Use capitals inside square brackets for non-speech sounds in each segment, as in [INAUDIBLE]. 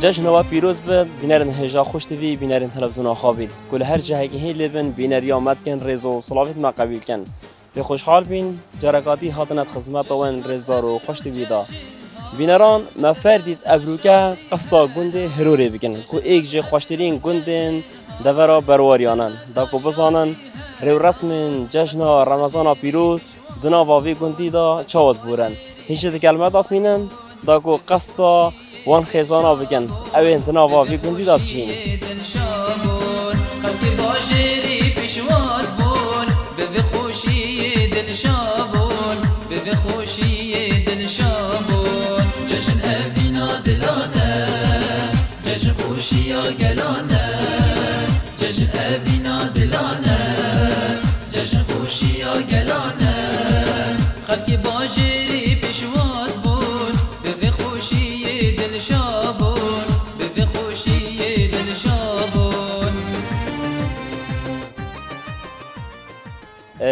جشن و پیروز بد بینرن هجا خوش تیوی بینرن خوابید کل هر جهه که هی لبن بینر یامد کن رزو صلافت ما کن. به خوشحال بین جرکاتی هاتنت خدمت وان رزدار و خوش تیوی دا. بینران ما فردید ابروکه قصدا گنده هروری بکن. کو ایک جه خوشترین گندن دورا برواریانن دا کو بزانن رو رسم جشن رمضان پیروز دنا واوی گندی دا چاوت بورن. هیچ کلمه دا پینن دا کو قصدا وان خیزانا بگن. او انتنا واوی گندی دا تشین دل شابون خلقی باشری پیشواز بون به خوشی دل شابون به خوشی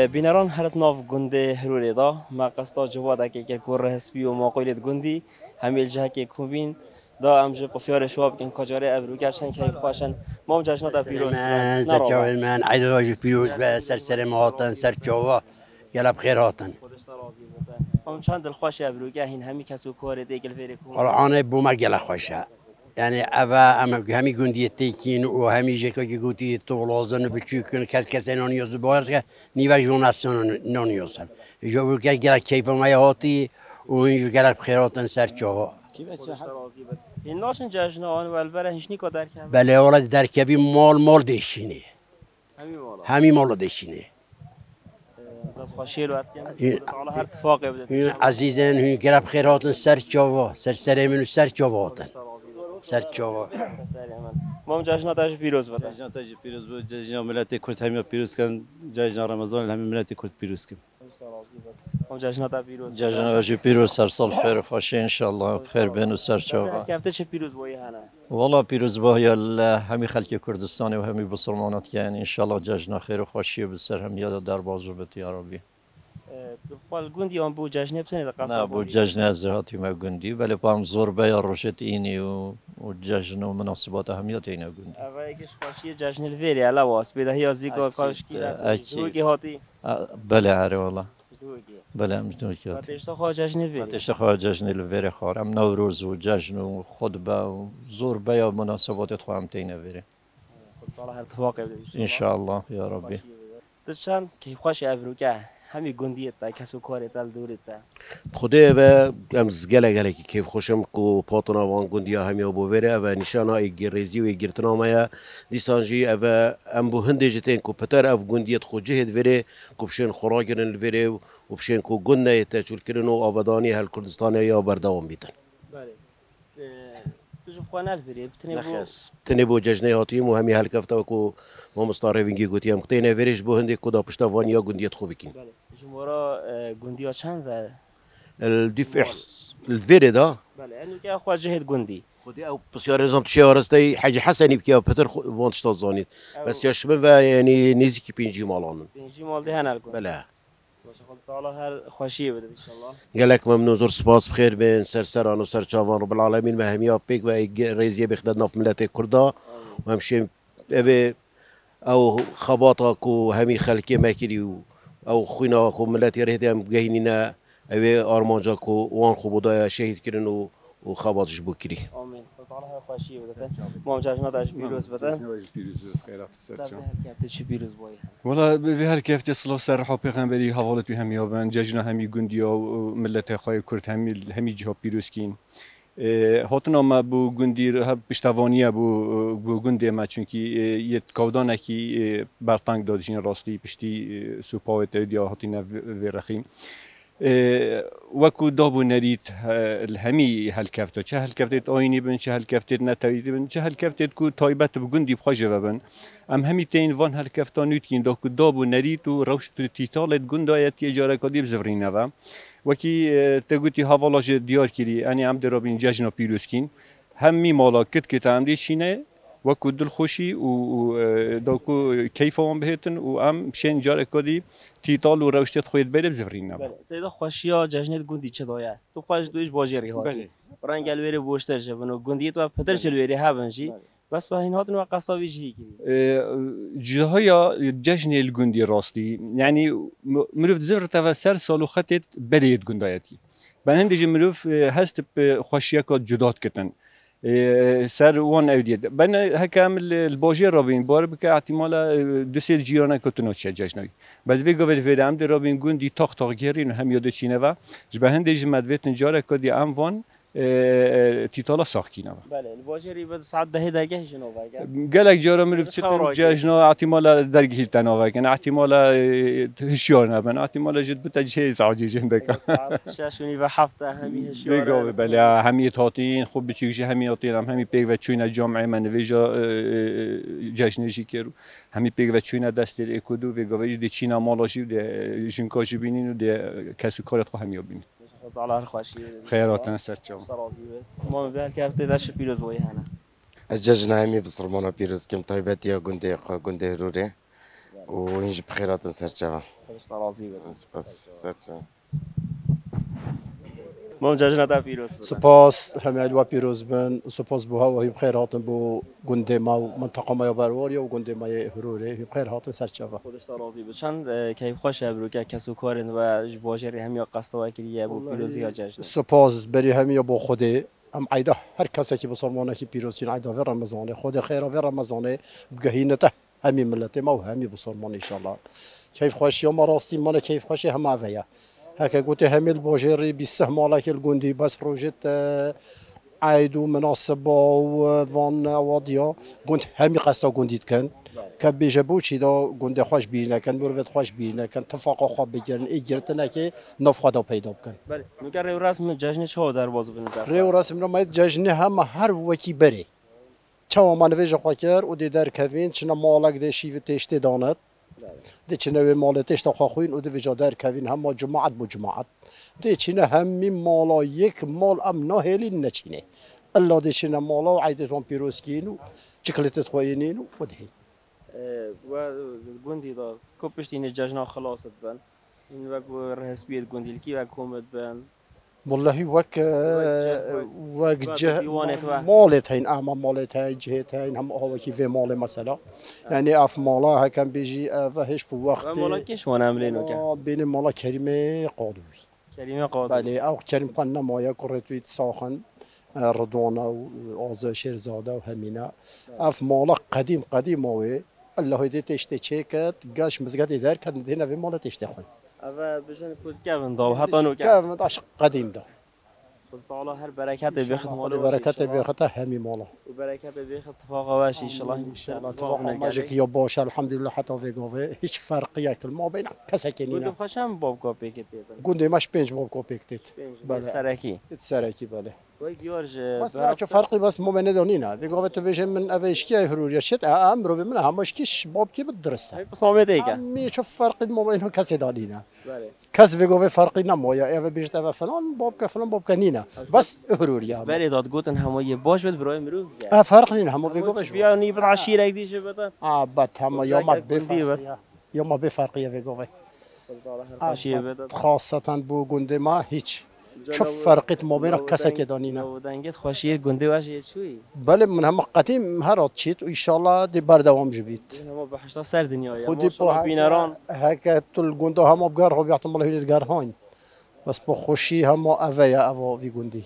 بینران هرت ناف گنده هروری دا. ما قصدا جواد که که کور هسپی و ما قیلت گندی. همیل جه که کوبین. دا امجه بسیار شواب کن کجاره ابروگه چند که خواشن. ما هم جشنات دا پیروز. من زكاوي من عيد راجي بيروز سر سر مهاتن سر جوا يلا بخير هاتن. هم چند دل خوش ابروگه هین همی کسو کار دیگل فیری کن. قرآن بوما گلا خوشه يعني أبا أما همي جندي تيكين وهمي جيكا جوتي طولازن بتشوكن كاس كاس نونيوز بارك نيفا جوناسون نونيوسن جو بقى جلا كيف ما يهاتي وين جلا بخيراتن سر جوا این ناشن جشن آن و بله ولد در کبی مال مال دشینه. همی والا همي مال دشینه. دست خوشی رو کن این- تعالی هر اتفاقی بده این عزیزن گلا بخيراتن سر جوا سر سر من سر جواتن سر جوا ما هم جشنات اش پیروز بده جشن تاج پیروز بود جشن ملت کرد همه پیروز کن. جشن رمضان همه ملت کرد پیروز کن. هم جشنات پیروز جشن واجی پیروز سر سال خیر خوشی انشالله بخیر بین و سر چاوا کفته چه پیروز بایی هنه والله پیروز با یا همی خلک کردستان و همی بسرمانات که انشالله جشن خیر و خوشی خپل ګوندی ام بوجاجنه بسنه لقاص نه بوجاجنه زهاتي ما ګوندی بلې پام زور به روشت اینی و و جاجنه مناسبات اهمیت اینا ګوندی اول یکش پاشی جاجنه الویری علا واس به هيا زیکو کارش کی زوگی هاتی؟ بله آره والله بله مجنون کرد آتشتا خواه جشن الویری آتشتا خواه جشن الویری خوارم نوروز و جشن و خطبه و زور بیا مناسبات خواهم تینه ویری خب طالع ارتفاق ان شاء الله يا ربي تشان كيف خوش ابروكه همي گوندی تا کسو کاری تل دوری تا خدای و امز گله گله کی کیف خوشم کو پاتنا وان گوندیا همیا بو وره و نشانا ایگیر ریزی و ایگیر تنامیا دیسانجی و ام بو هنده جتین کو پتر اف گوندیت خو جهد وره کو بشین خوراگرن الوره و بشین کو گنده تا چول کرن و آودانی هل کردستان یا بردوام بیتن. بله. نخس تنه بو ججنه هاتیم و همی هل کفتا کو ما مستاره وینگی گوتی هم قتینه ورش بو هنده کو دا پشتا وانیا گوندیت خو بکین مورا جندي وشان ذا الديف احس الفيري ده بله انو كي اخوا جهد جندي خدي أو بس يا نظام تشي ورستي حاجة حسني بكي بتر فونت شتازانيت بس يا شمن يعني نيزي كي بينجي مالون بينجي مال ده أنا بله. خوشی ان شاء الله ممنون زور سباس بخير بين سر سران و سر چاوان. رب العالمين مهمیا پیک و ریزیه بخدد ناف ملت كردا و همشه أو خباطك وهمي همی خلکی مکری و او خوينا كو ملاتي رهدي هم جاينينا ابي ارمانجا كو وان خبودا شهيد كرن و وخباط جبو كري آمین. خود تعالی هر خوشی بده. ما هم جشنات اش پیروز بده. هر چی پیروز بایی والله به هر كيف تصلوا سر حو پیغمبری حوالت به هم یابن ججنا همی گوندیا و ملت خواهی کرد. همی همی جها پیروز کین. هاتنا ما بو گوندی هر پشتوانیه بو بو گوندی ما چونکی یه کودانه کی برتنگ دادشین راستی پشتی سوپاوت دیا هاتینا ورخیم وەکو دابوو نەریت هەمی هەلکەفتە چه هەلکەفتێت ئاینی بن چه هەلکەفتێت نەتەویدی بن چه هەلکەفتێت و تایبەت بگوندی بخۆژەوە بن ئەم هەمی تین وان هەلکەفتا نوتکین داکو دابوو نەریت و ڕەوشت تیتاڵێت گوندایەت تێجارەکەدی بزڤڕینەوە وەکی تەگوتی هەواڵاژ دیارکردی ئەنی ئەم دەڕابین جەژنە پیرۆسکین هەمی ماڵا کت کت ئەم شینە وەکو دڵخۆشی و داکو کەیفەوان بهێتن و ئەم شێن جارێکۆدی تیتال و ڕەوشتێت خۆیت بێرە بزڤرینەوە بله سیدا خوشیا جشنت گوندی چه دایه؟ تو خوش دویش باجری هاتی بله. رنگ الویری بوشتر شبن و گوندی تو پتر چلویری هبن جی بس وهين هاد واقع صويج هيك جهايا جشن الجندي راستي يعني مروف زفر تفا سر سالو خطت بديت جندايتي بن هندج مروف آه، هست خوشيكا جدات كتن آه، سر وان اوديت بن هكامل الباجي رابين بار بك اعتمالا آه، دو سير جيرانا كتنو تشا جشنوي بس في قبل در دام رابين جندي تاخ تاخ جيرين هم يدو شينوا جبهندج مدويت نجارا كدي اموان تیتالا ساخت نبا بله یعنی واجری به ساعت ده درگه جنوبه اگر گلک جارا می‌رفت چه قیم جشنا اعتمال درگه تناوه اگر اعتمال هشیار نبن اعتمال جد بته جه سعودی جنده یعنی کن شش و هفت هفته همی هشیار بگو بله همی تاتین خوب بچیگشی همی آتین هم همی پیگوه چوینا جامعه من ویجا جشنه جی کرو همی پیگوه چوینا دست در اکدو ویگوه جدی چینا مالا جی ده جنکا جبینین و ده کسی کارت خواه همی الله خوشی. خیرات نسر چم ما بدل که تو داشت پیروز وای هنر از جج نهمی بسرمانا پیروز کم تایبت یا گنده خوا گنده روره و اینج بخیرات نسر چم بس سر ممجاجنا تاع بيروز سباس حماد وبيروز بن سباس بوها وهم خير هاتن بو قندما ومنطقة ما يبروريا وقندما يهروري هم خير هاتن سرچاوا خودش راضي بشن كيف خوش ابروك كسو كارن و جواجر هم قصد وكريا بو بيروزي جاج سباس بري هم بو خودي ام عيدا هر کسی که بسرمانه کی پیروزین عیدا في رمضان خود خیر في رمضان بگهینته همین ملت ما و همین ان شاء الله کیف خوشی ما راستی ما کیف خوشی هم عویه هكا قلت هامي البوجيري بيسهم على الجندي باس روجيت آه، عايدو مناصب وفون وضيا قلت هامي قاستا قنديت كان. كان بيجابوش إذا كوندي خواش بينا كان مرفد خواش بينا كان تفاقا خواب بجرن إجرتنا كي نفخا دو بيدو كان بله نكا رسم جاجني شو دار بازو بنا ريو رسم ما جاجني هم هر وكي بري. چاو منویج خواکر ودي دار كافين شنو مالک دي شیوه تشتی دونت دي چنه وی ديتش نوي مالي تشتا خاخوين ودي في جدار كافين هما جماعة بو جماعة ديتش مالا یک مال أم نه هلی نهيلي نتشيني الله چنه مالا وعيدتهم بيروسكينو شكلت تخوينينو و وقندي آه، دا كوبشتين الجاجنا خلاص بان إن وقو رهسبيت قندي الكي کومت بن. والله وك وك جه مالت هين اما مالت هاي جهت هين هم هو كي في مال مثلا يعني اف مالا هكم بيجي فهش في و وقت مالا کش وان عملینو که؟ آه، بين مالا كريمه قادوي کریمه قاد بله أو كريم قنا مايا كرتويت ساخن آه، رضوانه وآزا شيرزاده وهمينه اف مالا قديم قديم هو الله هدي تشتي چيكت قاش مزقات دار كان هنا في مالا تشتي خوين أبا بجن كود كيف نضو يعني هطنو كامل نضو عشق قديم دو تعالی هر برکت بخت مال خالي بركات بيخته همي مالا. و برکت بخت اتفاق واش ان شاء الله ان شاء الله اتفاق ماجيك يا باشا الحمد لله حتى في قوفي هيش فرقية ما بين گوندو كسكنينا خوشم باب کا پیکت بیتن قندي ماش بينج بوب كوبيكتيت بله. سرکی. تسركي بله. و گیارج بس لا شو فرقي بس بين دونينا في قوفي تبيجي من افيش كي هروج شت امرو من هم مش كيش باب كي بدرسها بصامت ایکه مي شوف فرق مو بين كسي دونينا بله كاس في قوفي فرقي نمو يا ايفا بيجت افا فلان باب كفلان باب كنينا بس هروريا بله داد گوتن همه باش بد برای مرو؟ فرق نين هم في قوفي شو بیا نی بد عشیره یک دیشه بتن اه بات هم يوم وزاك قندي بس. بفرقية يوم بفرقية في قوفي عشیره بتن خاصة بو قندي ما هيك شوف فرقت ما كسك دانينا و دنگت خوشی گنده یه چوی؟ بله من هم قديم هرات شيت وان شاء الله دي بردوام جبيت همه به هشتا سر دنیا خودي بو بینران هكا تل قندو هم بقار هو بيعطم الله يريد قارهان بس بو خوشي هم افيا افو في قندي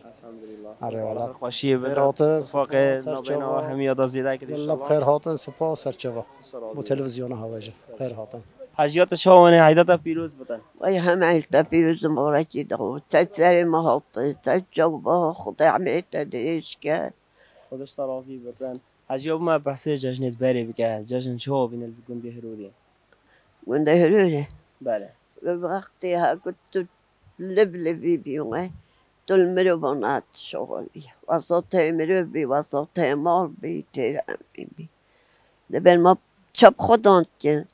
اره والله خوشی بد برات اتفاق نابینا و همه یاد زیده که يلا بخير هاتن سپا سرچوا بو تلفزيون هواجه خير هاتن حاجیات شاونه عیدت پیروز بتن وای هم عیلتا پیروز مبارکی دو. سر محاطه سر جوبا خدا عمیت دیش کرد. خودش ترازی بتن حاجیاب ما بحث جشنت بری بکه جشن شو بین الگنده هرودی گنده هلوله بله. وقتی ها كنت لبلبي بيومه تل مرو بنات شغلي وسط مرو بي وسط مال بي ترامي بي لبن ما شب خدان جن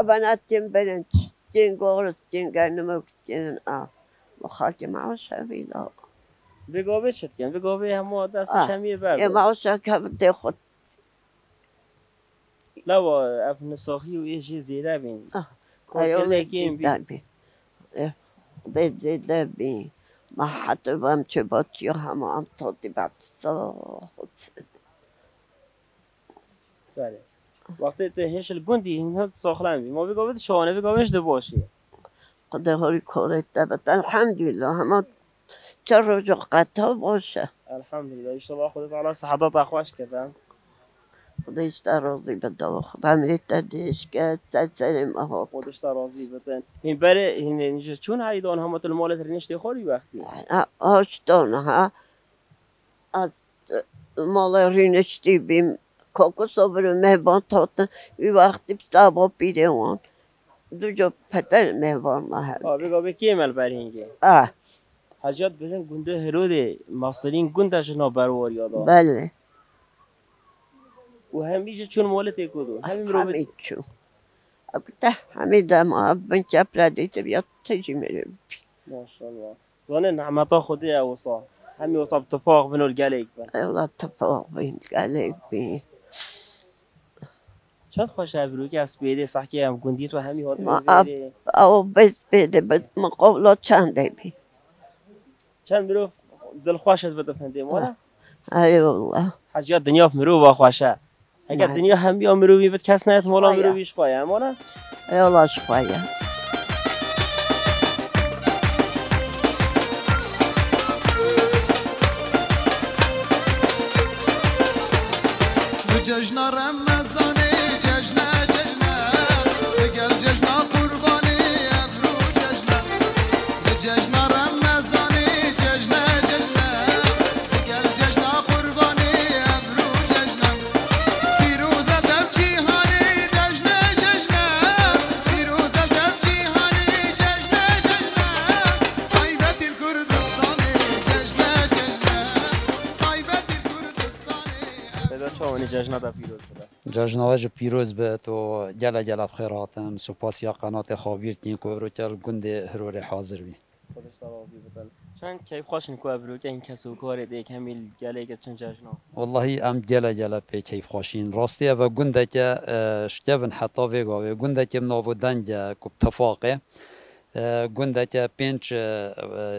أب بنات جن بنت جن قولت جن قرنمك جن آ مخالك معه شبي لا بگاوه شد کن بگاوه همه دست آه. شمیه يا بر شاكا بدي خد لا و اف نساخی و یه چیز زیده بین این زیده بین بی به زیده بی ما حتی بام چه باتی همه هم تا دی بعد خود بله وقتی ته هشل گندی این ساخلم بی. ما بگو بده شانه بگو بشته باشی خدا هاری کارت دبت الحمدلله همه چه روز قطع باشه. الحمدلله اشتباه خودت تعالی صحتات خوش کردم. خدایش در راضی بده خدا میری تدیش که سد ما خودش راضی بتن این بره این اینجا چون هایدان همه تل مالت رنشته خوری وقتی؟ هاشتان ها. از مال رینشتی بیم. کوکو صبر مهبان تاتن وی وقتی سبا پیده وان دو جا پتر مهبان ما هر آه بگو به کی عمل بر اینگه آه حاجات بجن گنده هروده مصرین گندش نا برور یادا بله و همیشه چون مالت کدو همین رو همین چون اکتا همین دم آب من چپ را دیده بیا تجی میره ماشاءالله زانه نعمتا خودی اوصا همین وصا اتفاق بنو الگلیک بن ایولا اتفاق بین گلیک بین چند خوش ابرو که از بیده سحکی هم گندی تو همین هات بیده او بس بده بد مقابلات چنده بی. چند برو؟ دل خوشت بده فنده مالا؟ ای والله. حاجات دنیا مرو با خوشه اگر. دنیا هم بیا مرو بی بد کس نیت مولا آیا. مرو بیش خواه مالا؟ ای والله شخوایا رمضاني ججنا ججنا رجال ججنا قرباني ابرو ججنا ججنا رمضاني ججنا ججنا رجال ججنا قرباني ابرو ججنا فيروز الدم جيهاني ججنا ججنا فيروز الدم جيهاني ججنا ججنا طيبة الكردستاني ججنا ججنا طيبة الكردستاني بدا چاونی جشن دا پیروز به تو گله گله بخیر هاتن سپاس یا قنات خابیر تین کو برو چل گند هرور حاضر بی. خودش تا راضی بودن چند کیف خوشن کو ابرو که این کسو کار دی کمیل گله که چند جشن والله ام گله گله پی کیف خوشین. راستی و گنده که شکبن حتی ویگا و گنده که منو دنج کو تفاقه. گنده که پنج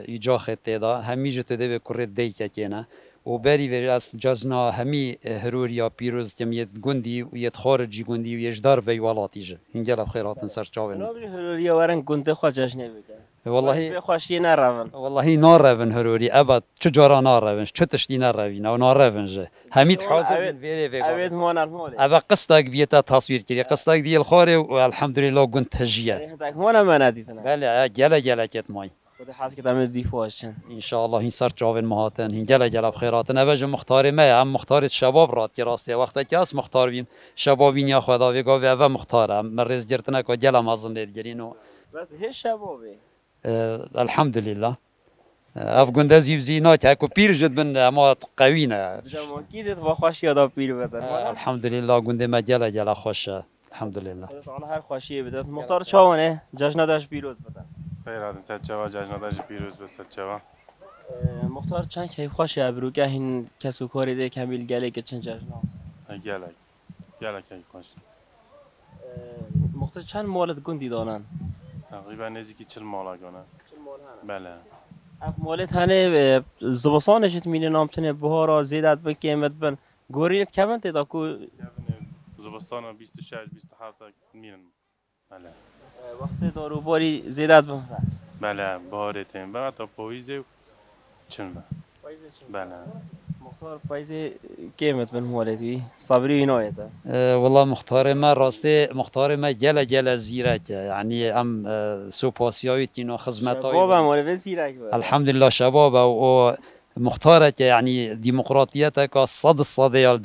ایجا خطه دا همیشه تو دی کره دی که کنه و بری و از جزنا همی هرور یا پیروز تم یت گوندی و یه خارج گندی و یه دار وی ولاتی ج هنگل خیرات نصر چاوی. نه چاوین هرور یا ورن گونده خواجش نبیده والله خواشی نرفن. والله نرفن هروری ابد چه جورا نرفن چه تشتی نرفن أو نرفن جه همیت حاضر ویری وی اوید ما نرمال أو قصدک بیتا تصویر کری قصدک دیل خاره و الحمدلله گوند تجیه ما نمنا دیدن بله گله گله کت مای. خود حز که دم دی پوشن ان شاء الله این سر چاون مهاتن این گله گله خیراتن اوج مختار ما هم مختار شباب رات که راسته. وقتا که اس مختار بیم شبابین یا خدا وی گاو و مختار. مرز گرتن کو گله مازن دیگرینو بس هیچ شبابی الحمدلله. اف گندز یوزینات اكو پیر جد بن اما قوینا جماکیدت و خوش یادا پیر بدن؟ الحمدلله گنده ما گله گله خوشه. الحمدلله. هر خوشی بدت مختار چاونه؟ جشن داش پیروز بدن. خیر آدم سر چوا جشن داشت پیروز به چوا مختار چند کیف خوشی ابرو؟ که این کسو کاری ده کمیل گله که چند جشن گلک گلک ای خوش. مختار چند مالت گندی دانن؟ تقریبا نزدیکی چل مالا کنه بله. اف مالت هنه زبسانش مینه نامتنه بهارا زیدت به قیمت بن گوریت کمن تدا کو؟ زبستان 26 27 میرن بله. وقت دارو باری زیدت بن بله بهاره تیم بعد تا پاییزه چن بله. مختار پاییز قیمت بن مالتی صبری والله مختار ما راستي مختار ما جلا جلا زيرك يعني ام أه سوباسياوي تينو خدمتاوي بابا مال وزیرک الحمد لله شباب و مختارك يعني ديمقراطيتك صد الصديال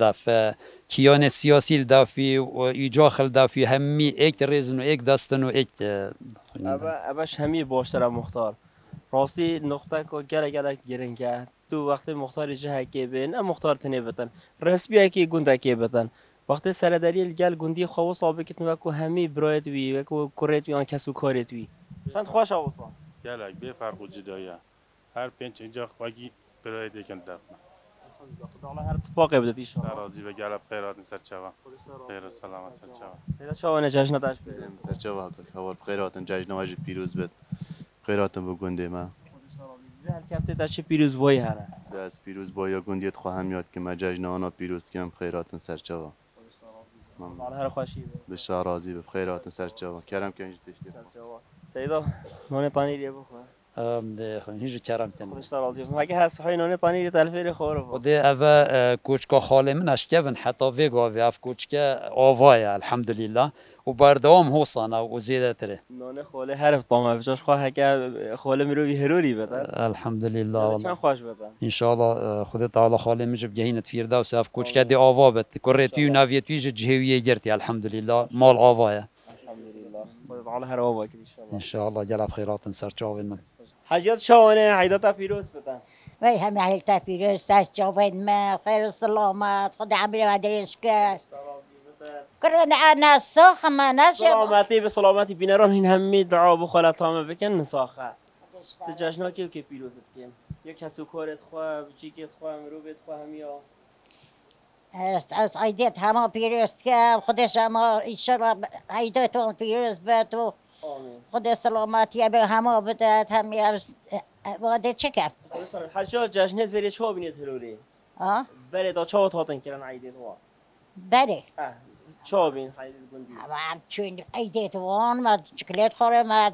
ده ف كيانة سياسي ده في وإيجاخ ده في همي إيك ريزن وإيك دستن وإيك ابا اباش همی باشتر مختار. راستی نقطه که گره گره گرن که تو وقتی مختار جه که بین مختار تنه بتن. رسبی که گنده که بتن. وقتی سرداری گل گندی خواهو صابه کتن وکو همی برایت وی وکو کریت وی آن کسو کارت وی. چند خوش آوطان گلک به فرق و جدایه. هر پنج اینجا خواهی برای دیکن دفنه الله هر اتفاقی بدید ان شاء الله به گلب خیرات سرچاوا خیر و سلامت سرچاوا پیدا چاونه جشن داشت سرچاوا کاور خیراتن جشن واجب پیروز بد. خیراتن بو گنده ما هر کفته چه پیروز بایی هره دست پیروز با یا گندیت خواهم یاد که ما جشن آنا پیروز کم خیراتن سرچاوا الله هر خوشی بشار راضی به خیراتن سرچاوا کرم کنج تشتی سیدا نون پنیری بخور. هیچ کرم تن خودش راضی مگه هست های نون پنیری تلفیر خوره و ده اوه کوچکا خاله من اشکون حتی ویگا و اف کوچکا آوای الحمدلله. و بردوام حوصانه و زیاده تره. خاله هر طعمه بجاش خواه که خاله میرو بی هروری بده. الحمدلله. چند خوش بده؟ ان شاء الله خدا تعالی خاله مجب جهینت فیردا و ساف کوچکا دی آوا بت کره و ناویتوی جهویه گرتی. الحمدلله. مال آوایه. الحمدلله. على هر آوا ان شاء الله ان شاء الله جلب خیرات سر چاوین من. حاجات شاونه عیدات پیروز بدن وی همه حیلتا پیروز سر جاوید ما خیر سلامت خدا عمری و درش کرد کرن انا ساخ ما نشم سلامتی به سلامتی بینران این همه دعا بخواه تامه بکن نساخه. تو جشنا که که پیروزت کن. یا کسو کارت خواه بچیکت خواه مروبت خواه همیا از از عیدت همه پیروز کرد خودش همه ایشالا عیدتون پیروز بد و آمین. خدا سلامتی به همه بده همه از واده چه کرد؟ حجاج جشنت بری چه بینید هلولی آه بری دا چه تاتن کرن عیدت وا بله. چه بین عیدت گندی ما چون عیدت وان ما چکلت خوره ما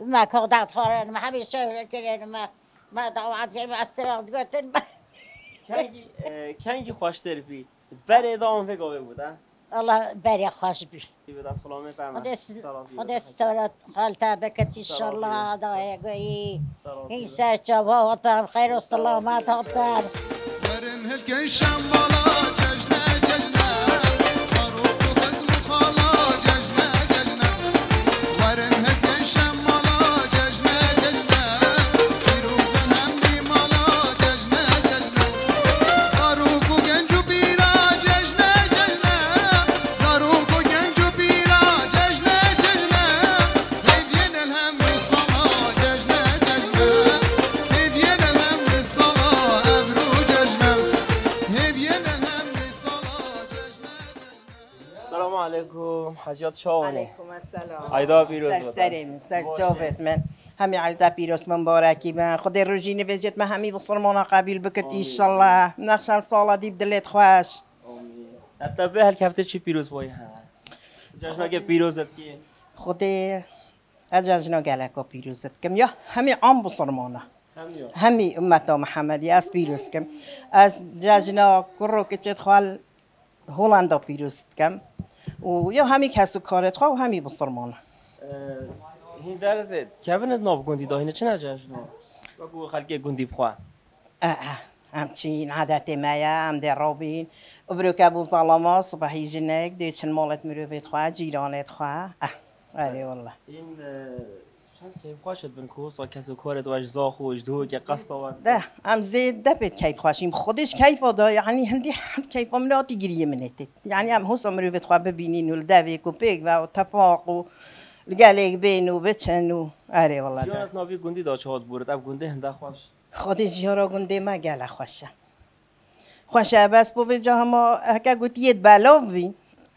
ما کاغدات خوره ما همیشه کرن ما ما دعوت کردم استراحت گفتن کنگی کنگی خوشتر بی. بری دا اون فکر بوده الله بری خوش بی خدا استورت خالتا بکت انشالله دعای گویی این سرچابا و تام خیر و سلامت هاتن برن هلكن شمالا علیکم السلام. عیدا پیروز بودن. سرسرین سر جاوت من. همي عيدا پیروز من بارکی من خود روزی نویجت من همی بسرمانا قبیل بکت ایشالله نقشن سالا دیب دلت خوش حتی به هر کفته چی پیروز بایی ها. جشنا که پیروزت کیه خود اجاجنا گلکا پیروزت کم. یا همی عام بسرمانا همیا همی امتا محمدی. از پیروز کم. از جاجنا کرو که چت خوال هولندا پیروزت کم. و یا همی کسو کارت خواه و همی بسرمانا هین درده کبنت ناف گندی داهینه چه نجشنا بگو خلقی گندی بخواه. اه همچین عادت مایا هم در رابین. برو که ابو ظلما صبحی جنگ دی چن مالت مرو بیت خواه جیرانت خواه. اه آره والله. این چند که خواشت بن کوسا کسو کارت و دو که قصد آورد. ده هم زید دبت کیف خواشیم خودش کیف دا یعنی هندی حد کیف امراتی گریه منتت یعنی هم حس مرو بیت خواه ببینین و الدوی و و تفاق و بین و بچن و آره والله ده. جانت ناوی گندی دا چهات بورد. اب گنده هنده خوش. خودش یارا گنده ما گله خوشه. خوشه بس بو جا هما هکا گوتیت بلا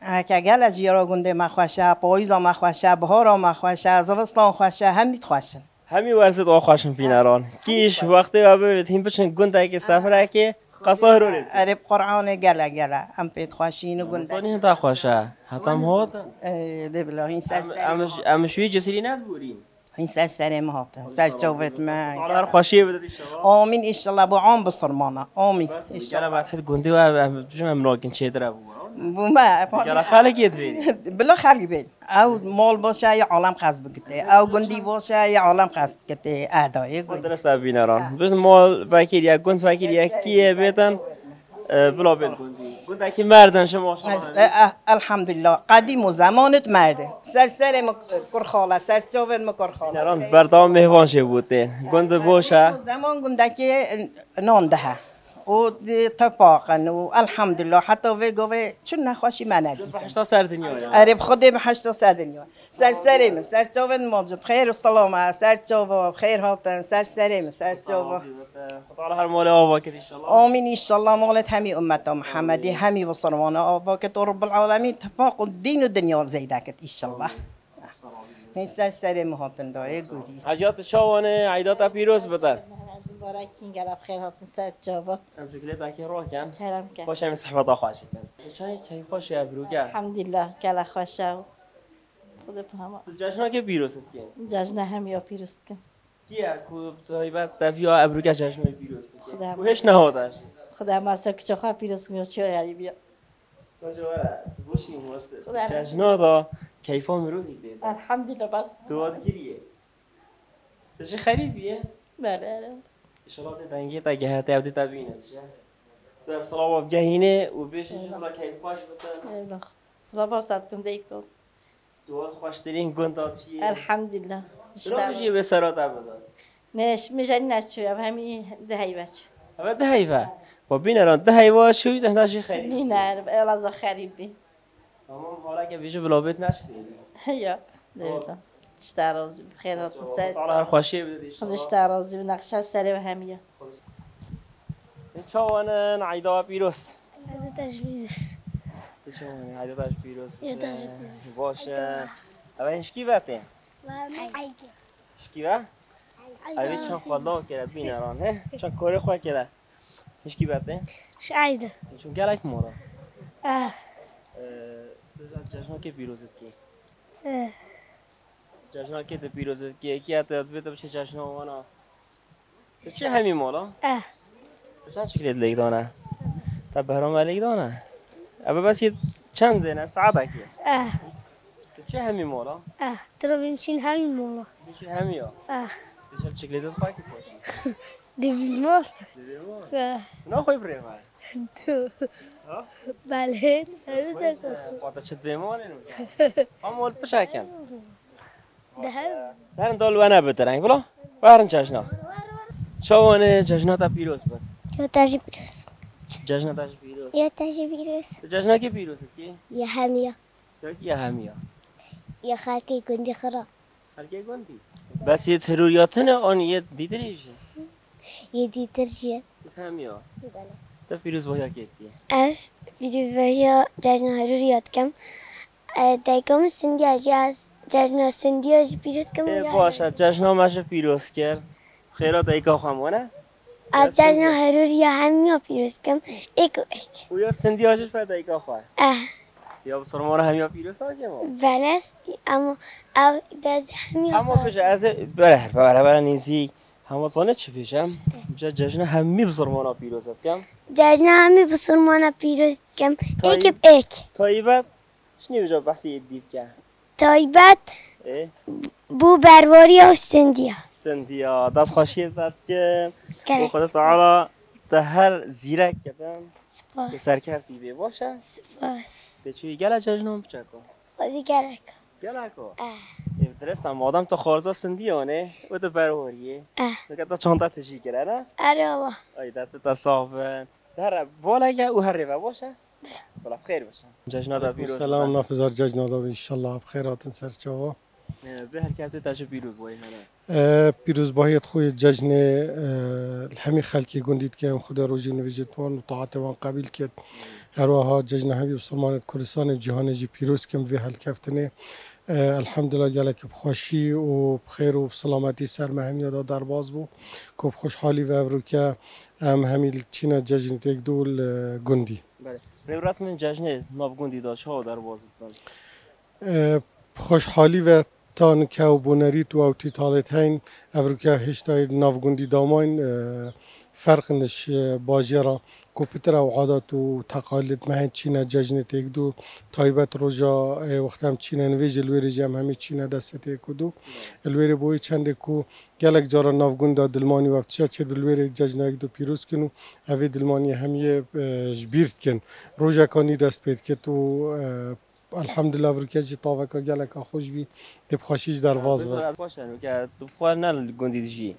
بی هکا گله جیارا گنده ما خوشه پاییزا ما خوشه بهارا ما خوشه زمستان خوشه همیت خوشن. همی ورزد آ خوشم پینران. کیش وقتی و ببید هم بچن گنده که سفره که قصد هرولی عرب قرآن گله گله. هم پیت خوشین و گنده. زانی هنده خوشه. هم هات؟ اه، ده بلا این سر امشوی جسری این سر ما هاتن سر چوفت ما هر خوشی بدد آمین ایشالله با عام بسرمانه آمین ایشالا بعد حد گنده و بجم املاکن چه دره بود بو ما یالا خالقیت بری بلا خلقی بین او مال باشه یا عالم قصد بکته او گندی باشه یا عالم قصد کته اهدای درست بینران بس مال وکیل یک گند وکیل یک کیه بیتن بلا بیت گندی گنده که مردن شما شما الحمدلله. قدیم و زمانت مرده. سر سر مکر خاله سر چاوت مکر خاله بینران بردام مهوان شه بوده گند باشه زمان گنده که نان ده و اتفاقا و الحمدلله. حتی وی گوه چون نخواشی من ندیدم. هشتا سر دنیا اره بخوده به هشتا سر دنیا. سر سریم سر چاون ماجب خیر و سلامه سر چاوا خیر هاتن سر سریم سر چاوا خدا هر مال آوا کد انشالله آمین ایشالله مالت همی امت محمدی همی بصرمان آبا که تو رب العالمین. اتفاق و دین و دنیا زیده کد ایشالله این سر سریم هاتن دایه گوری. حاجات چاوانه عیدات پیروز بدن. مبارکین گرب خیر هاتون سر جابا شکلی تاکی راه کن کرم کن خوش همی صحبت خوش کن چای کی خوش یا برو کن الحمدلله گله خوشه خود همه. جشن که پیروز کن. جشن هم یا پیروز کن. کیه کو تایبت دفیا ابرو که جشن خدا کن. بوهش نهادش. خدا هم اصلا که چخواه پیروز کنی چه یعنی بیا. بوشی خدا مست جشن دا کیفا مرو دیده الحمدلله بله. تو کریه چه خریدیه بله. اشارات دنگی تا گهت عبدی تبینه چه در صلاة بجهینه و بیش انشالله کیفاش بتن سلام برسات کن. دیکن دوات خوشترین گندات چیه الحمدلله. چرا بشی به سرات بدن نش میشنی نشو هم همی دهی بچه. اما ده هیفه و بین ران ده هیوا شوی ده نشی خرید نی نه الازا خریبی. اما حالا که بیشو بلابت نشدی یا دیولا اشترازی بخیرات سر تعالی هر خوشی بده خود اشترازی به نقشه سری و همیه چاوانن عیدا پیروز. عیدتش پیروز چاوانن عیداش پیروز. عیدتش پیروز. باشه. اما هشکی بته هشکی با اوی چون خدا کرد بین ران نه؟ چون کار خواه کرد. هشکی بته شعيدة چون گلک مورا اه. جشن که پیروزت کی؟ اه. جشن که تو پیروزت کی کی ات بیت بشه جشن وانا. تو چه همین مالا؟ اه. تو چند شکلیت لیک دانه؟ تا بهرام لیک دانه. اما بس یه چند نه ساعت کی اه. تو چه همین مالا؟ اه. ترى بنشين هاي الموضوع تو چه همین اه. تو چه شکلیت خواه کی پاشی دي بالمر اه. نه خوی بریم ها؟ بله. هذا قاطع شد بیمانه نو هم ول پشکن. درن دال و نبترنگ بلا برن جشنا شوانه جشنا تا پیروز بود تاجي بيروس جشنا تا پیروز يا تاجي بيروس جشنا کی پیروز کی يا حامية یا همیا يا خالتي كندي خرا هر کی گندی بس یه تروریاتن آن یه دیدریش يدي ترجية همیا بله تا پیروز بایا کردی از ویدیو جشن هروريات كم دایکم سندی اجی از جشن سندی اجی پیروز کم اه، باشه. جشنا مشه پیروز کرد خیرات ایکا خمونه از جشن هروریا همیا پیروز کم ایک و ایک. و یا سندی آجش پر ایکا خواه اه. یا بسرمان همیا پیروز آجه ما. بله اما او دز همیا اما بشه از بره بره بره نیزی. همه زانه چه پیشم جا جشن همی بسرمانا پیروزت کم؟ جشن همی بسرمانا پیروز کم. ایک. ایک تایبت شنی بجا بحثی دیب که؟ اه؟ بو برواری و سندیا؟ سندیا. دست خوشی داد که خدا تعالی ده هر زیرک کردم. سپاس. به سرکرد دیبه باشه. سپاس. ده چوی گله جشنم بچه کن. خودی گلک گله کن. اه. درست هم آدم تا خارزا سندیا نه؟ و ده برواریه اه. نگه تا چانتا تشی کرده نه؟ اره الله ای دست تا صافن در بالا که او هر روه باشه. دا پیروز سلام بودن. نافذار جج ناداب انشالله. بخیرات سرچاوا اه، به هر کفته تاش پیروز بایی هنه اه، پیروزباهیت خوی ججن همی خلکی گندید که خدا روزی نویجت وان و طاعت وان قبیل کد هرواها ججن همی بسلمانت کردستان جهان جی پیروز کم وی هل کفتنه. الحمدلله گلک بخوشی و بخیر و بسلامتی سر مهم یادا در باز بو. که خوشحالی و افرو که ام همی چینا ججن تک دول گندی بله. رسم جشن نابگوندی داشت ها در بازد خوشحالی و تان که و بونریت و اوتی تالت هین افریقا هشتای نافگوندی داماین اه، فرق نش باجی را کپیتر و عادات و تقالید مهن چینا ججن تک دو تایبت روژا اه، وقت هم چینا نویج الویری جم همی چینا دست تک دو. الویری بوی چند کو گلک جارا نافگوند دلمانی وقت چه چه بالویری ججن یک دو پیروز کنو. اوی دلمانی همیه اه، جبیرت کن. روژا کانی دست پید که تو الحمدلله ورکه جی طاوکا گلک خوش بی. دب خوشیش در واز باشه نو که تو بخواه نه گوندی جی.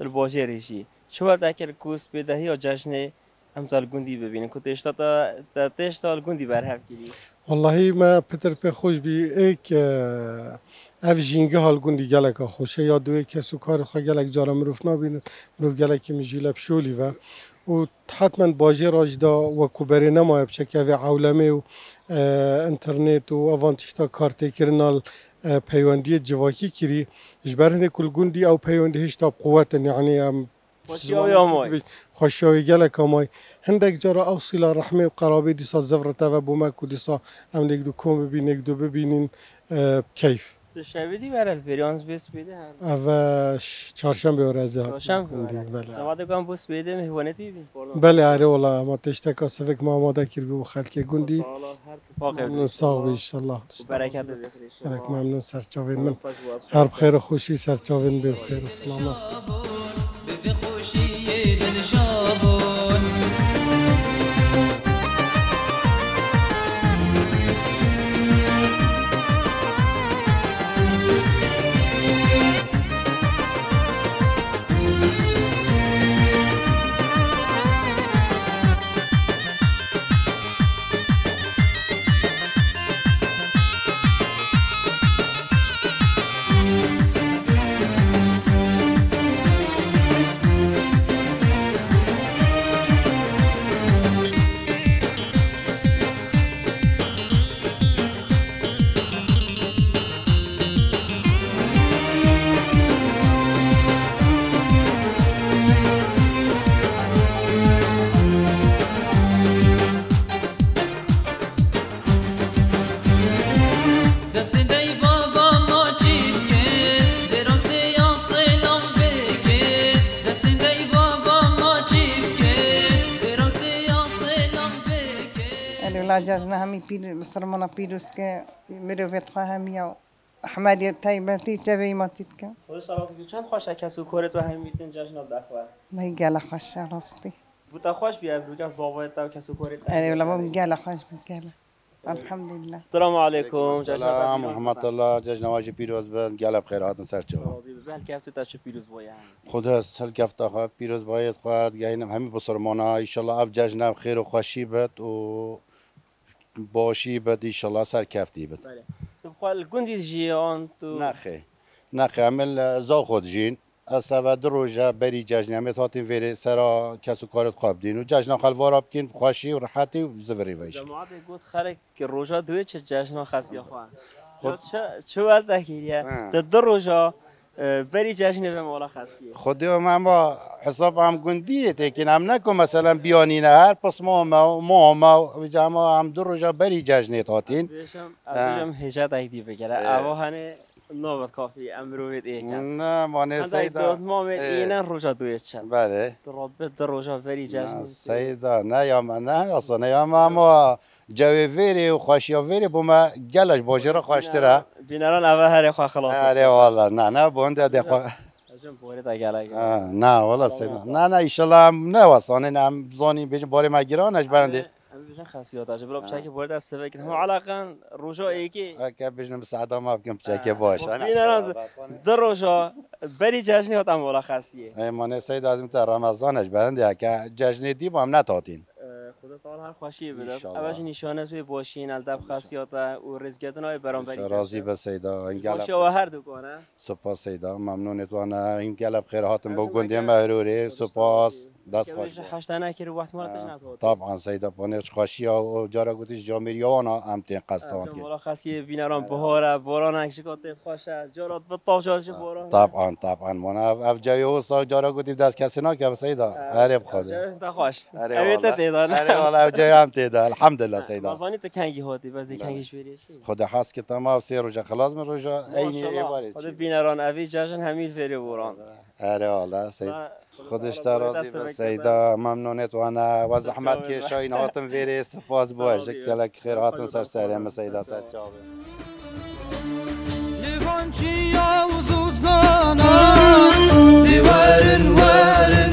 دل باجه ریشی شو دکر کوس بدهی یا جشن هم تا گوندی ببینن که تشتا تا تا تشتا گوندی برهف کردی والله ما پتر پی خوش بی ایک اه، اف جینگه حال گوندی گلک خوشه یا دوی کسو کار خواه گلک جارا مروف نابین مروف گلک مجیل بشولی و و حتما باجی راج دا و کوبری نمایب چه که اوی عولمه و اه، انترنت و اوان تشتا کارتی کرنال اه، پیوندی جواکی کری جبرنه کل گوندی او پیوندی هشتا قوتن یعنی خوشیاوی گلک آمای هندک جارا او صله رحمه و قرابه دیسا زفرتا و بومک و دیسا ام نک دو کم ببین نک دو ببینین کیف. تو شبیدی برال پریانز بس بیده هم او ش- چهارشنبه و رزه چهارشنبه بله. جماعت کام بس بیده مهوانتی بین بله آره والله ما تشتکا سفک ما آماده کر بو خلک گوندی. باقی راجعنا همي بيل مصر منا بيلوسك مرو فتقا هميا احمدي تايبتي تبي ما تتك چند خوش کسی کره تو همین میتین جشن دخوه نه گله خوش راستی. بوتا خوش بیا برو که زاوایت تا کسی کره آره ولا من گله خوش بگله الحمد لله السلام علیکم سلام رحمت الله جشن واجی پیروز بند گله بخیر هاتن سر چوا بل کفت تا چه پیروز باید خدا سر کفت خواه پیروز باید خواهد گهینم همین بسرمانه ان شاء الله اف جشن خیر و خوشی بد و باشی بد ایشالله سر کفتی بد بله. تو بخوال گوندی جیان تو نخه. نخه. عمل زا خود جین. از و دو روژه بری جشن همه تاتین ویره سرا کسو کارت خواب دین. و جشن خلوارا بکین خوشی و راحتی و زوری ویش. جماعت گفت خرک که روژا دوی چه جشن خاصی خواه خود چه چه وقت دکیریه در دو روژا اه، بری جشن به مولا خاصیه خودی و من با حساب هم گندیه تکین هم نکن. مثلا بیانی نه هر پس ما ما ما ما جمع هم دو بری جشنیت هاتین بیشم بیشم هجا دایدی بگره اوا هنه نوبت کافی امروید ایکن نه مانه هندک سیدا. دوت ما می اینا روژا دوی چند بله. رابط در روژا بری جشن. سیدا نه یا من نه اصلا نه یا ما ما جوی ویری و خوشی ویری بوما گلش باجره خوشتره. بینران اوا هر خواه خلاص آره والا. نه نه بونده ده خو اجم بوری تا نه والا سیدا نه نه ایشالله هم نه واسانه نه هم زانی بیش باره مگیرانش برنده. ام بیشن خاصیات اجب برای بچه که بوری دست سوی که هم علاقا روژا ایکی که بیشنم سعدا ما بکم چکه باش بینران در روژا بری جشنی هات مولا خاصیه ایمانه سید از تا رمضانش برنده که جشن دی با هم نتاتین. تعالی هر خوشی بده. اولش نشانه توی باشین الدب خاصیات و رزگتن های برام بری راضی به سیدا. این گلب و هر دکانه سپاس سیدا. ممنون تو انا این گلب خیر هاتم با گنده مهروری. سپاس. دست خوش که هشتا نکری وقت مرتش نتواد طبعا سیدا پانیش خوشی و جارا گوتیش جامیریانا هم تین قصدان که مولا خاصیه بینران بهاره باران اکشکات خوشه جارات به طاق جارش باران طبعا طبعا. من اف جای او سا جارا گوتی دست کسی نا که سیدا اره بخوده انت خوش. اره اویت والا تیدان اره والا اف جای هم تیدا. الحمدلله سیدا مزانی تو کنگی هاتی بس دی کنگیش بریش خدا حس که تمام سه روزه خلاص من روزه عینی عبارت خود بینران اوی جشن همین فری باران اره والا سید خودش تا راضی. سیدا ممنونت و انا و زحمت که شاین هاتم ویری سپاس باش. کلک خیر هاتن سر سر هم سیدا سر چاوه Livançıya uzuzana Divarın varın varın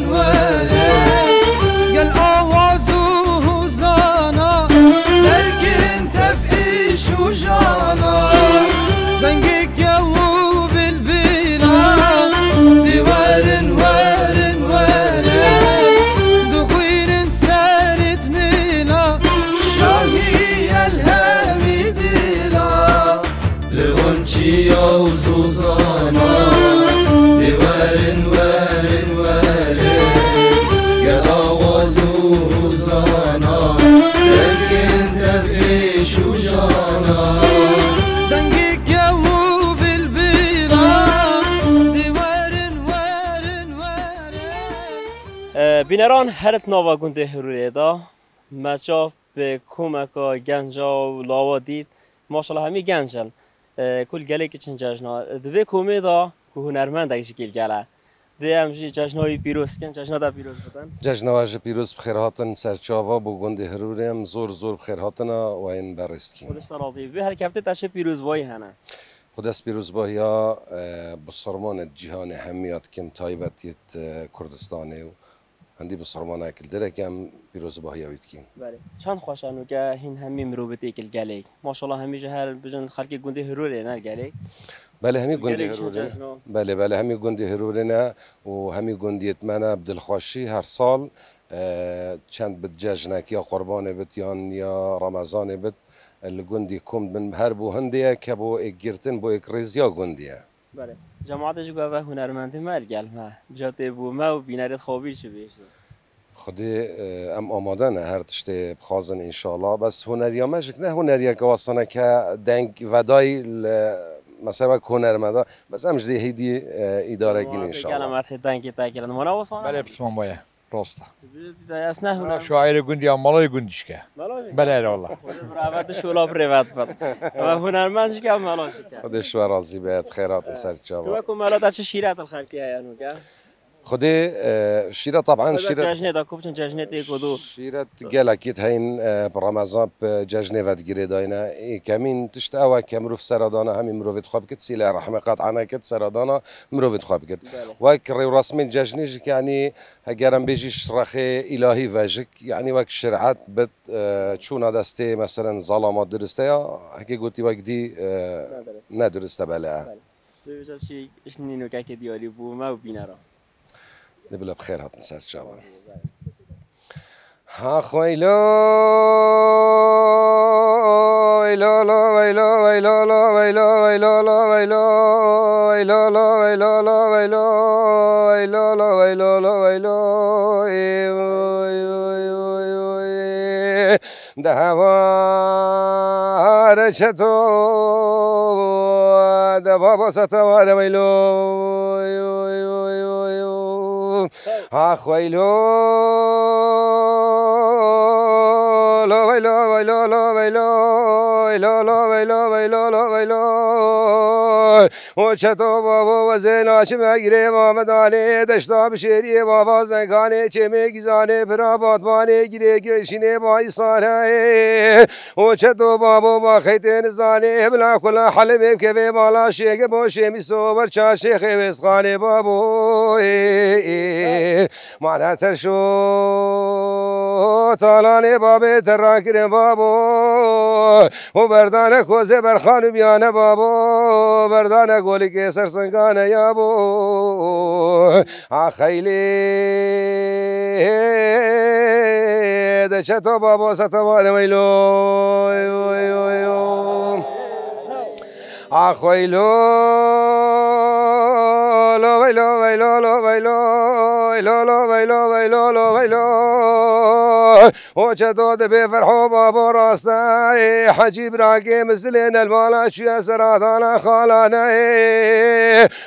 بینران هرت ناوا گنده هروری دا. مچاف به کومکا گنجا و لاوا دید. ماشاءالله همی گنجن کل گله که چن جشنا دوی کومی دا که هنرمند اگه شکل گله. دی همجی جشنهای پیروز کن. جشنها دا پیروز بودن. جشنواج پیروز بخیر هاتن. سرچاوا بو گنده هروریم زور زور بخیر هاتنا و این برستکیم خودش راضی. به هر کفته تشه پیروز بایی هنه. خود از پیروز باهیا بسرمان جهان همیات کم تایبتیت کردستانه و. هندی به سرمان اکل درک هم پیروز هەندی بسەڵما ناکردەرەکیان پیرۆزباهیاوی بکەین چند خۆشانوگە هین هەمی مرۆڤێکل گەلێک ماشڵە هەمیشە هەر بژن خەرکی گوندی بله ناگەلێک بەلێ هەمی بله بله بەلێ هەمی گوندی نه و هەمی گوندیتمانە بدلخواشی هەر ساڵ آه، چەند بجەژنێک یا قربان بد یا ڕەمەزانێ بت آه، لە گوندی کوم بن هەر بۆ هەندەیە کە بۆ ئێگرتن بۆ ئێک ڕێزیا بله. جماعت جو و هنرمندی مال گل ما جاته بو ما و بینارت خوابیل شو بیش خودی ام آماده نه هر تشته بخوازن انشالله بس هنریا مشک نه هنریا که واسنه که دنگ ودای ل- مثلا هنرمندا بس امش دی هیدی اداره گل انشالله بله بسم بایا هنر شاعر گوندی مالای گوندیشکه مالای بله والله روات شولا بروات بد و هنرمند که مالاش که خودش و راضی بهت خیرات سر تو جواب کو مالا دا چه شیرات الخلقی هیانو که آه، خدي شيرة طبعا شيرة جاجنيدا كوبش جاجنيدا كودو شيرة قال أكيد هين آه، برمضان بجاجنيدا تجري داينا كمين تشتاوى كمروف سرادانا همي مروف تخاب كت سيلا رحمة قطعنا كت سرادانا مروفيت تخاب كت رسمي جاجنيج يعني هجرم بيجي شرخي إلهي فاجك يعني واك شرعات بت آه، تشونا دستي مثلا ظلامات درستي هكي قلتي واك دي ندرست بلا بلا شنو كاكي ديالي بو ما نبلا بخير هات نسال جواب ها خويلو ويلو لو ويلو ويلو لو ويلو ويلو لو ويلو ويلو لو ويلو لو ويلو ويلو لو ويلو لو ويلو دهوار شتو دبابا ستوار ويلو Ah vaylo lo vaylo vaylo lo vaylo lo lo vaylo vaylo lo vaylo o çato e baba vazen açıma gire Muhammed Ali deşta bir şeriye baba zekane çeme gizane pıra batmane gire girişine bayi sanayi o çato baba bakheteni zane ebla kula halim evkeve bala şege boşemi sovar çarşı heves gane babo e, e. مانا ترشو تالانه بابه تراکر بابو و بردانه کوزه برخان بیانه بابو بردانه گولی که سرسنگانه یابو آخیلی ده تو بابا ستوال ویلو. آخویلو bailó, bailó, bailó, lo bailó, bailó, lo bailó, bailó, lo bailó. وجدود بفرحوب ابو راسنا حجيب راقي مسلين المالا شيا سرادانا خالانا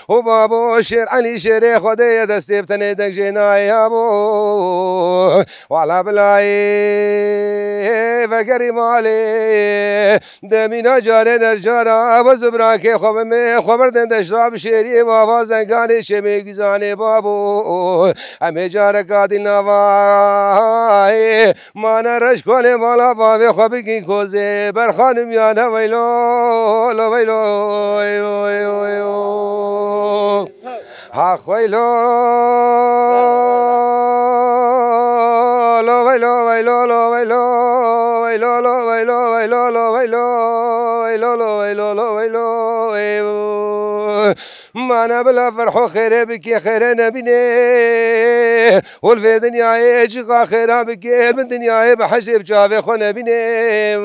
وبابو شير علي شيري خدي دستيب تنيدك جناي ابو وعلى بلاي فقري مالي دمينا جارين الجارة وزبراكي خبمي خبردن دشراب شيري وابا زنقا شمي گزاني بابو همه جار قادي نواي ما نرش کنه مالا بابي خبي کی کوزه برخانم يانا ويلو لو ويلو ويلو ويلو ويلو ها lo bailo bailo lo bailo bailo lo bailo bailo lo bailo lo bailo ما انا بلا فرحو خير بك خير نبيني والفي دنيا يجي خير بك من دنيا بحجب جافي خو نبيني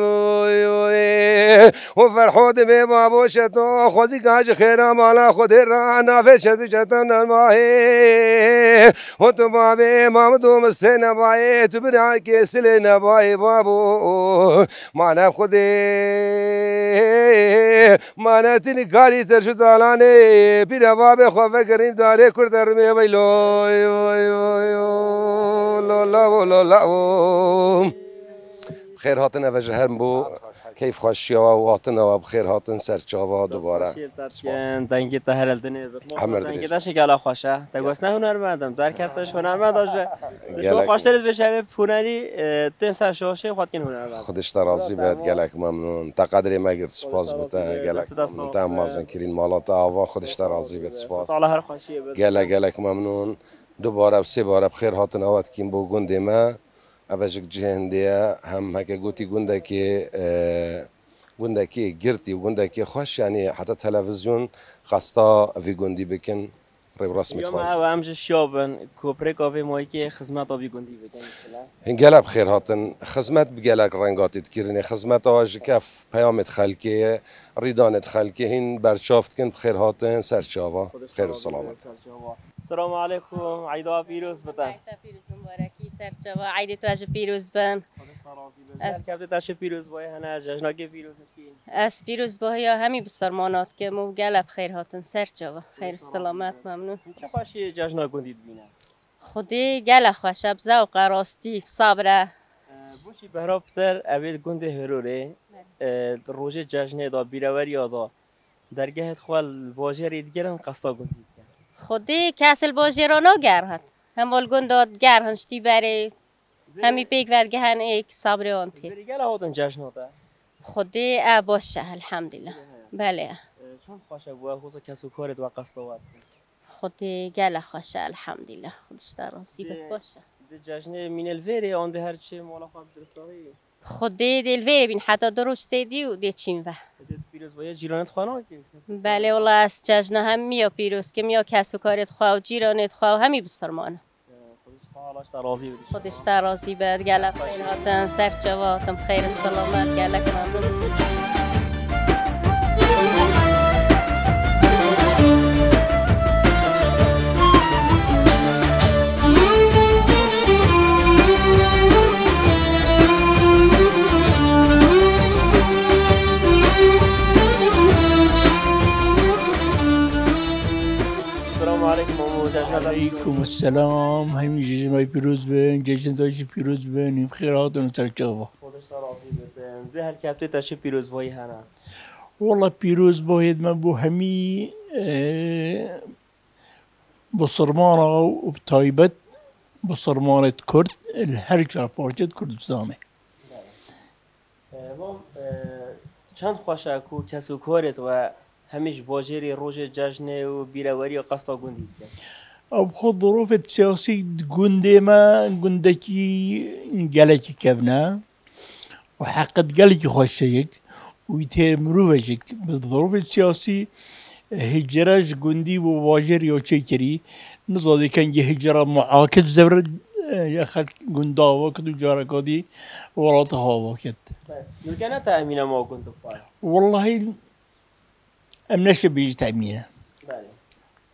و فرحود به بابو شتو خوزی گاج خیرا مالا خود را نافه شد شتن نماهی و تو باب امام دو مسته نبایی تو برا کسل نبایی بابو مانا خود مانا تینی کاری تر شد آلانه پیرا باب خواه کریم داره کرد رمی ویلو لا لا لا لا خیر هاتن اوجه هرم بو کیف خوشی و هاتن و بخیر هاتن سرچاوا دوباره. دنگی تا هر الدنیا همه دنگی تا شکل خوشه. تا گوش نه هنرمندم در کتش هنرمند تو گلک. خوش دارید بشه پونری تن سر شوشه خود کن هنرمند خودش ترازی بهت گلک ممنون. تا قدری مگرد سپاس بوده گلک ممنون. تا مازن کرین مالات آوا خودش ترازی بهت سپاس. خوشی بده گلک گلک ممنون. دوباره سه باره بخیر. هاتن اوت کیم بو گنده ما. ئەڤژک جیهندەیە هەم هەکە گوتی گوندێکی گوندێکی گرتی و گوندێکی خۆشیانی حتە تەلەڤزیون خەستا ئەڤی گوندی بکن ریب رسمت یا خوش ما همش شیابن کوپره کافه مایی که خدمت آبی گندی بکن هنگلا بخیر هاتن خدمت بگلک رنگاتی تکرینه خدمت آج کف پیامت خلکه ریدانت خلکه هین برچافت کن بخیر هاتن سرچاوا خیر سلامت السلام علیکم عیدا پیروز بتن پیروز مبارکی سرچاوا عید تو اج پیروز بن از کبت تاش پیروز از پیروز با یا همی بسرمانات که مو گلب خیر هاتن سرچاوا خیر سلامت ممنون. چه خوشی جشناک گندید بینه؟ خودی گل خوشب ذوق راستی صبره. بوشی بهرا پتر اوید گنده هروره. روژ جشنه دا بیروری دا درگهت خوال باجری دیگرن قصدا گندید خودی کسل باجرانا گرهد همال گنداد گرهنشتی بره همی پیک ورگه هن ایک صبر آن تی دیگر هاتن جشن دا خودی باشه الحمدلله. بله. چون خوشه؟ بوا خوزا کسو کارت و قصدا واد خودی گل خوشه الحمدلله. خودش در نصیبت باشه. جشن من الفيري آن ده هرچی مالا خواب درسایی خودی دل وی بین حتی دروش سیدی و دی چین و. پیروز باید جیرانت خانه بله والله از جشن هم میا پیروز که میا کس و کارت خواه و جیرانت خواه و همی بسرمان حالاش راضی بودی. خودش راضی بد گلک خیر هاتن سر جواتم. خیر سلامت. گلک ممنون. علیکم السلام. همین جشنهای پیروز بین جشن داشت پیروز بین. خیرات و سرچاوا خودش راضی بودن ده هر کبت تاش پیروز بای هنه والله پیروز باید من بو همی اه، بصرمانة وبتايبت بصرمانة كرد الهرجة بارجت كردستاني وام چند خوشه کو کسو کارت و همیش باجری روژ جشن و بیروری و قصدا گندید أو خذ ظروف السياسي جندي ما جندكي جلكي كبنا وحقد جلكي خوشيك ويتمروجك بالظروف السياسي هجرش جندي وواجر يوشي كري نزادي كان هجرة معاكد زبر يا خلق جندا وقت وجاركادي ولا تهاوكت ممکنه تا امینه ما گند بخواه والله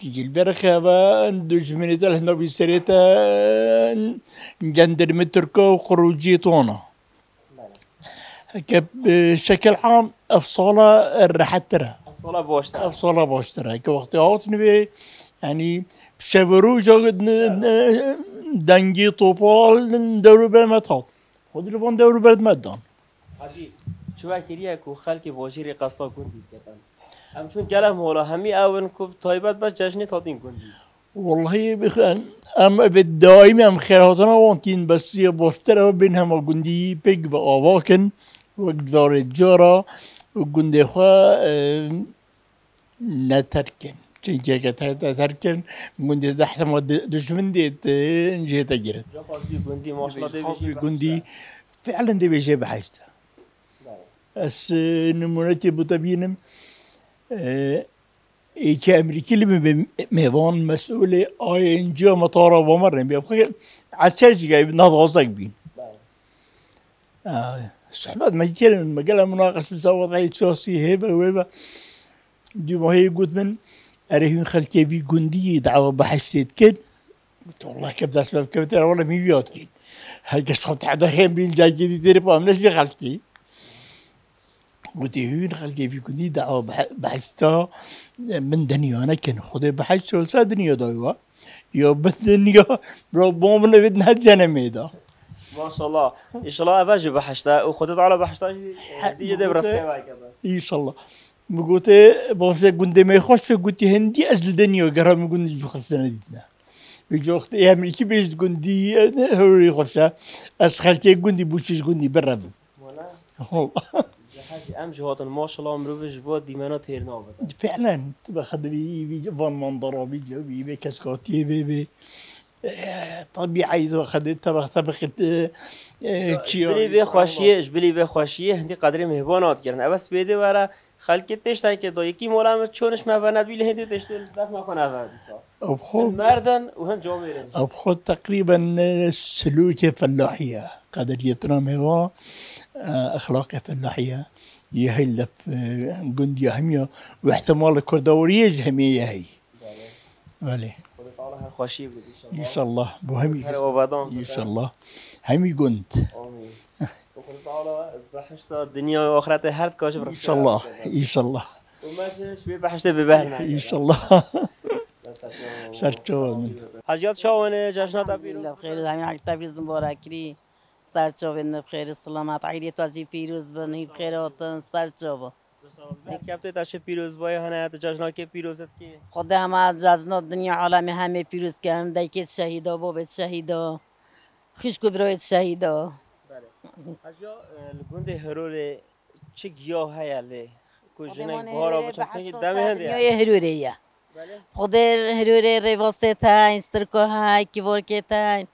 جلبر من دجمنت الهنا في سريتا جندر متركو وخروجي طونا. بشكل عام أفصالة الرحترة أفصالة بوشترة أفصالة بوشترة هكا وقت هاتني بي يعني شفرو جاقد دنجي طوبال دورو مطاط خود لبان دورو بالمدان عجيب. شو اكتريك وخالك بوشيري قصتا كون بيكتان همچون گله مولا همی اون کو تایبت بس جشن تاتین گندید والله بخ... أم بالدائم أم خيراتنا وانتين بس بوفتر بينهم وجندي بيج وأواكن وقدار الجارة وجندي خوا آه، نتركن چنجا كتا تركن جندي تحت ما دشمن تجرت جا خواهدی گندی ماشلا دی جندي فعلا دي بيجي بحاجته بس آه، نمونتي بتبينم آه، ایک امریکی اللي به میوان مسئول آی انجا مطار بمر بیا بخیر از چه جایی نادازک بین آه، صحبات ما يتكلم مقالة مناقشة مساوات هاي تشوسي هيبة وهيبة دي ما هي قلت من أريهن خلكي في قندي دعوة بحشتت كد قلت والله كيف ذا سبب كيف ترى والله ميوت كد هاي قصة تعدى هين بين جاي جدي تري فاهم ليش بخلكي وتهون خلقي في كني دعوة بحفتا من دنيا أنا كن خدي بحش سلسة دنيا دايوة يا بدنيا ربما لبدنا جنمي ميدا ما شاء الله إن شاء الله أفاجي بحشتا وخدت على بحشتا دي جدي برسكي إن شاء الله مقولتي بغفتا قندي ما يخش في قلتي هندي أزل دنيا قرام قندي جو خلصنا ديتنا بيجو خت إيه من كي بيجت قندي هوري خلصا أسخلتي قندي بوشيش قندي برابو والله حاجي ام جهاتن ما شاء الله مروفش بود ديمانا تير نابد فعلا تبقى خدري بي فان منظرة بي جو بي بي كاسكوتي بي بي طبيعي طبخ طبخة جبلی به خوشیه جبلی به خوشیه هندی قدری مهبانات کردن. اوس بیده ورا خەلکی تێشتای کێتەوە یەکی مۆلامە چۆنش مابەنابی لە هێندی تشت مردن اب خود تقریبا سلوکێ فلاحە قەدەریترامێەوە ئەخلاقی فلاحە يهي لف جند يهمية واحتمال الكردورية جهمية هی. بله. خوشي ان شاء الله بو ان شاء الله گند. جند آمین و خدا تعالی بحشت دنیا و آخرت هر کاش برس إن شاء الله إن شاء الله و ماشي شوی بحشت ببهرنا إن شاء الله [LAUGHS] سرچو من حاجیات شاونه جشنات بیرون بخیر همین تبریز مبارک کری سرچاوه بخیر سلامت. عیدی تازی پیروز بن هی بخیر آتن سرچاوه کپته تاشه پیروز بای هنه جشنات که پیروزت کی؟ خدا همه جزنا دنیا عالم همه پیروز که هم دیکت شهیدا بابت شهیدا. خیشکو برایت شهیدا. حاجا گوند هرول چه گیاه هیا لی کو جنگ بارا بچم تنگی دم هندی دنیای هروره یا خدا هروره رواسط های استرکو های کیورکت های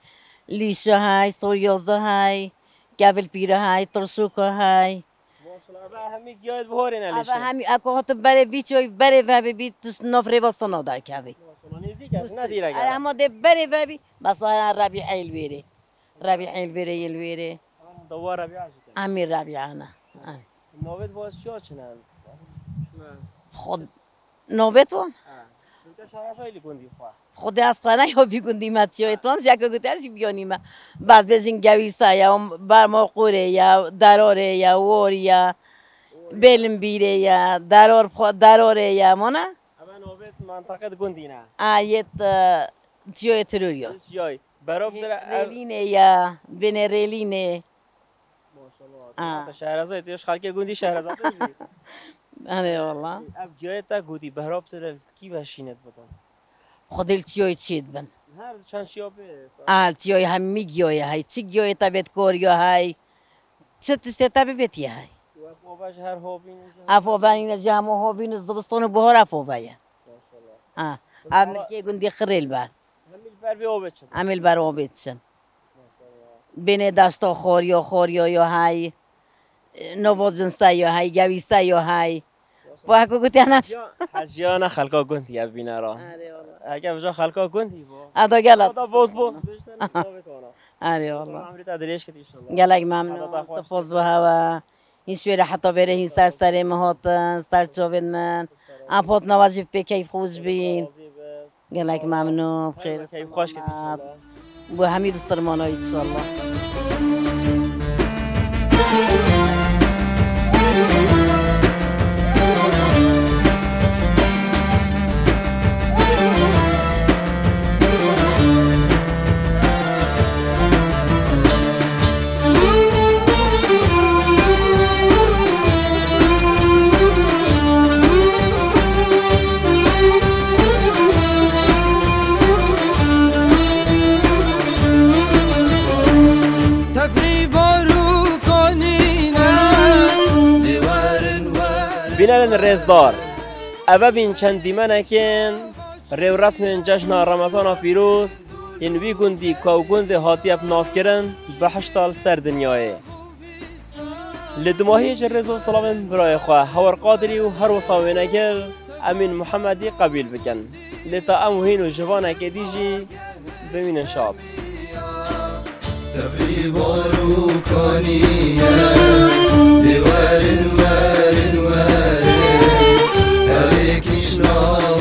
لیشو های سوریازا های گول پیره های ترشوکو های همه گیاه بهاره نلیشه همی اکو هاتو بره ویچوی بره و بی توس نف رواسانا در کوی ندیر آره اگر. اما ده بره و بی بس های ربیع الویره ربیع الویره امیر ربیع انا. آره. نوبت باز شو چنن خود گوندی خواه خود از خانه یا بیگوندی مات یا اتوان زیاد که گوته ازی بیانی ما بعد بزین گویسا یا برما قوره یا دراره یا وور یا بلم بیره یا درار خود دراره یا مانا اما نوبت منطقه گوندی نه. آیت تیوی تروریو جای. براب در رلینه یا بین رلینه. ماشاءالله شهرزاد خلک گوندی شهرزاد [LAUGHS] آره والله. اب گیاه تا گودی براب در کی بشینت بدن خودل تیوی چید بن؟ هر چند شیابه آل تیوی همی گیوی های چی گیوی تا بیت کوریا های؟ چه تسته تا بیتی های؟ و باش هر هوبین افو بین جامو هو بین زبستون بهار افو بایا آه. عمل کی گندی خریل با همیل بر به او بچن عمل برو بیتشن بین دستا خوریا خوریا یا های. نوازن سا یا های گوی سا یا های با هکو گوتی انس حجیان خلقا گوندی اب بینارا اگر بجا خلقا گوندی با؟ ادا گلت خدا بود بود آره والله. عمری تدریش کتی گلک ممنون. سپاس به هوا هیچ ویره حتی بره این سر سر مهاتن سر چاوین من. اپات نواجب به کیف خوش بین. گلک ممنون. کیف خوش کتی و همین بسرمان های انشالله رزدار. او بین چند دیمنه کن رو رسم جشن رمضان پیروز این وی گوندی کاو گوند هاتی اپ ناف کرن به هشت سر دنیای لدماهی جرز و سلام برای خواه هور قادری و هر وصاوی نگل امین محمدی قبیل بکن لتا اموهین و جوان اکی دیجی ببینن شاب تفی بارو کانیه دیوارن ورن Krishna